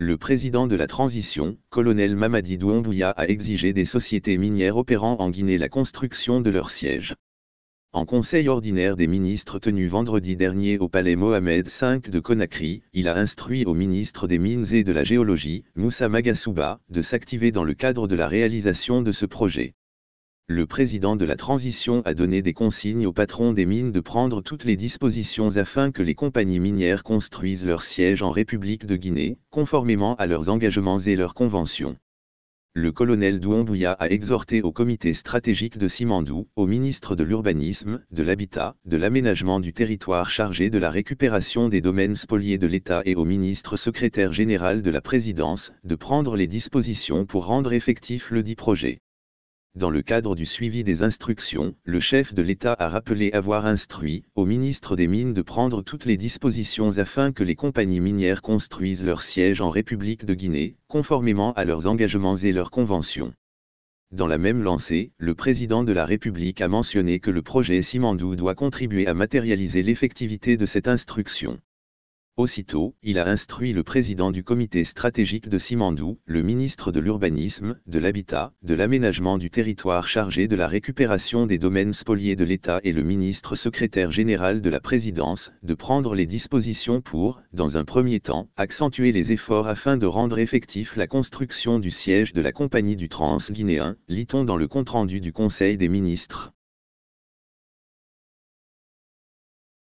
Le président de la transition, colonel Mamadi Doumbouya a exigé des sociétés minières opérant en Guinée la construction de leur siège. En conseil ordinaire des ministres tenu vendredi dernier au palais Mohamed V de Conakry, il a instruit au ministre des Mines et de la Géologie, Moussa Magasouba, de s'activer dans le cadre de la réalisation de ce projet. Le président de la transition a donné des consignes aux patrons des mines de prendre toutes les dispositions afin que les compagnies minières construisent leur siège en République de Guinée, conformément à leurs engagements et leurs conventions le colonel Douambouya a exhorté au comité stratégique de Simandou, au ministre de l'Urbanisme, de l'Habitat, de l'Aménagement du territoire chargé de la récupération des domaines spoliés de l'État et au ministre secrétaire général de la présidence, de prendre les dispositions pour rendre effectif le dit projet. Dans le cadre du suivi des instructions, le chef de l'État a rappelé avoir instruit au ministre des Mines de prendre toutes les dispositions afin que les compagnies minières construisent leur siège en République de Guinée, conformément à leurs engagements et leurs conventions. Dans la même lancée, le président de la République a mentionné que le projet Simandou doit contribuer à matérialiser l'effectivité de cette instruction. Aussitôt, il a instruit le président du comité stratégique de Simandou, le ministre de l'Urbanisme, de l'Habitat, de l'Aménagement du territoire chargé de la récupération des domaines spoliés de l'État et le ministre secrétaire général de la présidence, de prendre les dispositions pour, dans un premier temps, accentuer les efforts afin de rendre effectif la construction du siège de la Compagnie du Trans guinéen, lit-on dans le compte-rendu du Conseil des ministres.